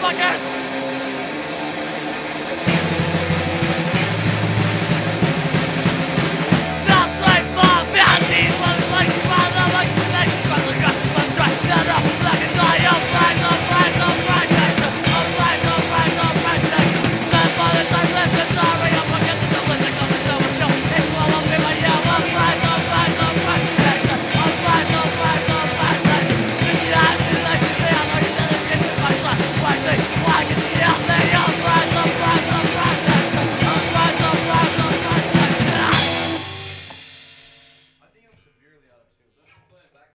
motherfuckers!